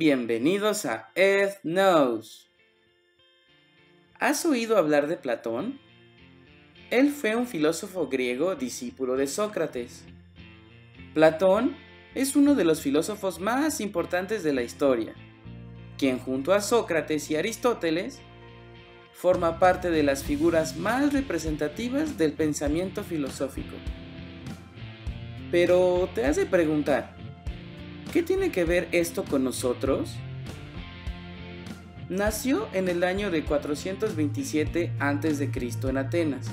Bienvenidos a Ed Knows. ¿Has oído hablar de Platón? Él fue un filósofo griego discípulo de Sócrates. Platón es uno de los filósofos más importantes de la historia, quien junto a Sócrates y Aristóteles forma parte de las figuras más representativas del pensamiento filosófico. Pero te has de preguntar, ¿qué tiene que ver esto con nosotros? Nació en el año de 427 a.C. en Atenas.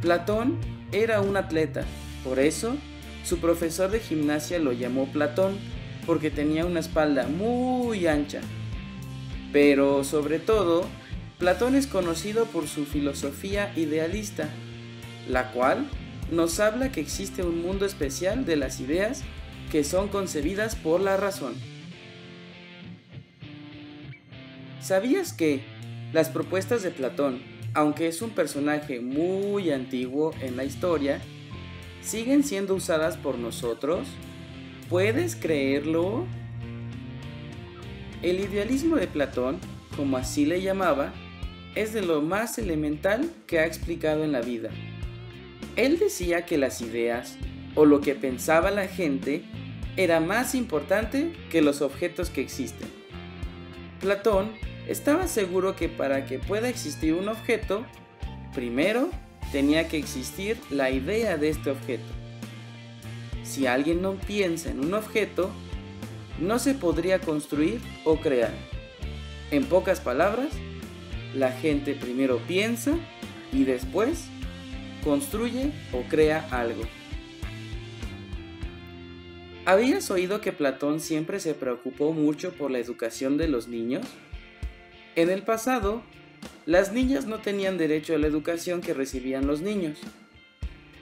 Platón era un atleta, por eso su profesor de gimnasia lo llamó Platón, porque tenía una espalda muy ancha. Pero sobre todo, Platón es conocido por su filosofía idealista, la cual nos habla que existe un mundo especial de las ideas que son concebidas por la razón. ¿Sabías que las propuestas de Platón, aunque es un personaje muy antiguo en la historia, siguen siendo usadas por nosotros? ¿Puedes creerlo? El idealismo de Platón, como así le llamaba, es de lo más elemental que ha explicado en la vida. Él decía que las ideas o lo que pensaba la gente era más importante que los objetos que existen. Platón estaba seguro que para que pueda existir un objeto, primero tenía que existir la idea de este objeto. Si alguien no piensa en un objeto, no se podría construir o crear. En pocas palabras, la gente primero piensa y después construye o crea algo. ¿Habías oído que Platón siempre se preocupó mucho por la educación de los niños? En el pasado, las niñas no tenían derecho a la educación que recibían los niños.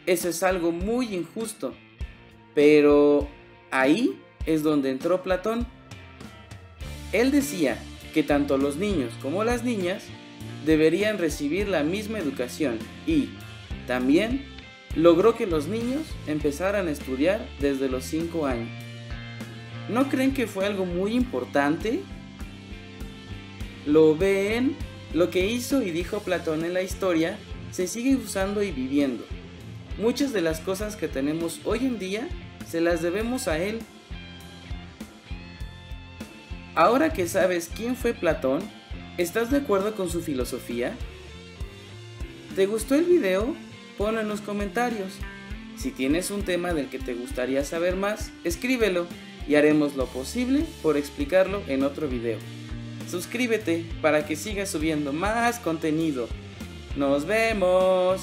Eso es algo muy injusto, pero ahí es donde entró Platón. Él decía que tanto los niños como las niñas deberían recibir la misma educación y, también, logró que los niños empezaran a estudiar desde los 5 años. ¿No creen que fue algo muy importante? Lo ven, lo que hizo y dijo Platón en la historia se sigue usando y viviendo. Muchas de las cosas que tenemos hoy en día se las debemos a él. Ahora que sabes quién fue Platón, ¿estás de acuerdo con su filosofía? ¿Te gustó el video? Pon en los comentarios. Si tienes un tema del que te gustaría saber más, escríbelo y haremos lo posible por explicarlo en otro video. Suscríbete para que siga subiendo más contenido. ¡Nos vemos!